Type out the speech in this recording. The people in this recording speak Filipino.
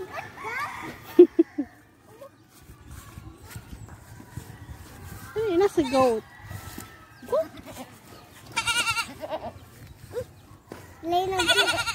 Ano Ay, nasa goat. Goat? Lay na goat.